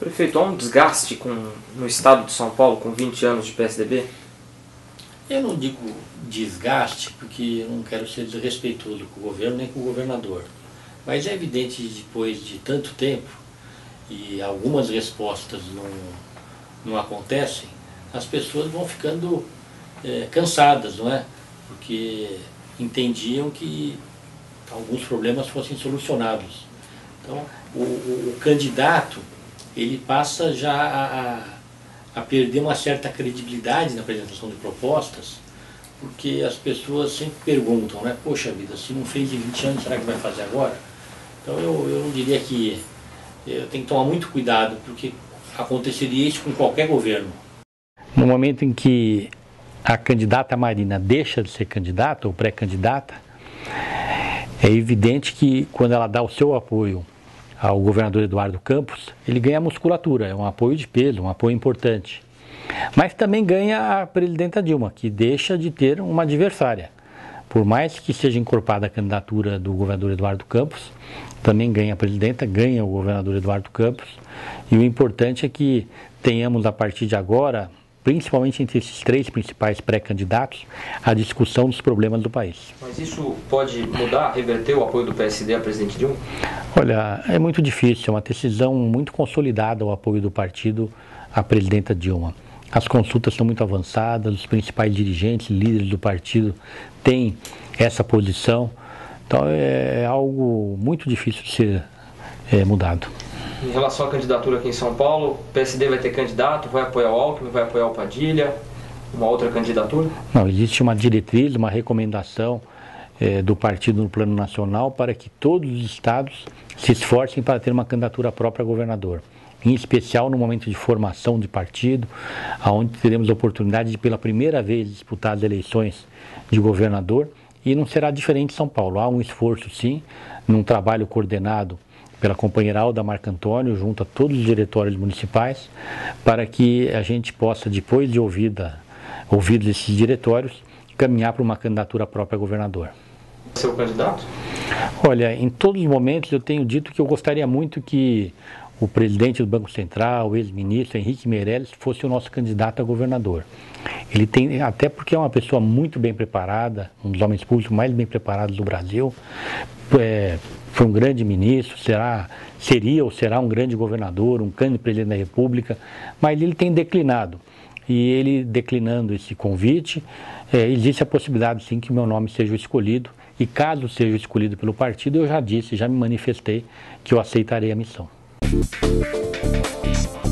Prefeito, há um desgaste com, no estado de São Paulo com 20 anos de PSDB? Eu não digo desgaste, porque eu não quero ser desrespeitoso com o governo nem com o governador. Mas é evidente depois de tanto tempo, e algumas respostas não, não acontecem, as pessoas vão ficando é, cansadas, não é? Porque entendiam que alguns problemas fossem solucionados. Então, o, o, o candidato, ele passa já a, a, perder uma certa credibilidade na apresentação de propostas, porque as pessoas sempre perguntam, né? Poxa vida, se não fez em 20 anos, será que vai fazer agora? Então eu, eu diria que eu tenho que tomar muito cuidado, porque aconteceria isso com qualquer governo. No momento em que a candidata Marina deixa de ser candidata ou pré-candidata, é evidente que quando ela dá o seu apoio ao governador Eduardo Campos, ele ganha musculatura, é um apoio de peso, um apoio importante. Mas também ganha a presidenta Dilma, que deixa de ter uma adversária. Por mais que seja encorpada a candidatura do governador Eduardo Campos, também ganha a presidenta, ganha o governador Eduardo Campos. E o importante é que tenhamos a partir de agora principalmente entre esses três principais pré-candidatos, a discussão dos problemas do país. Mas isso pode mudar, reverter o apoio do PSD a presidente Dilma? Olha, é muito difícil, é uma decisão muito consolidada o apoio do partido à presidenta Dilma. As consultas são muito avançadas, os principais dirigentes, líderes do partido têm essa posição. Então é algo muito difícil de ser é, mudado. Em relação à candidatura aqui em São Paulo, o PSD vai ter candidato, vai apoiar o Alckmin, vai apoiar o Padilha, uma outra candidatura? Não, existe uma diretriz, uma recomendação é, do partido no plano nacional para que todos os estados se esforcem para ter uma candidatura própria a governador. Em especial no momento de formação de partido, onde teremos a oportunidade de pela primeira vez disputar as eleições de governador e não será diferente em São Paulo. Há um esforço sim, num trabalho coordenado pela companheira Alda Marco Antônio, junto a todos os diretórios municipais, para que a gente possa, depois de ouvida, ouvidos esses diretórios, caminhar para uma candidatura própria a governador. Seu candidato? Olha, em todos os momentos eu tenho dito que eu gostaria muito que o presidente do Banco Central, o ex-ministro Henrique Meirelles, fosse o nosso candidato a governador. Ele tem, até porque é uma pessoa muito bem preparada, um dos homens públicos mais bem preparados do Brasil, é, foi um grande ministro, será, seria ou será um grande governador, um grande presidente da República, mas ele tem declinado. E ele declinando esse convite, é, existe a possibilidade sim que meu nome seja escolhido. E caso seja escolhido pelo partido, eu já disse, já me manifestei que eu aceitarei a missão. Thank you.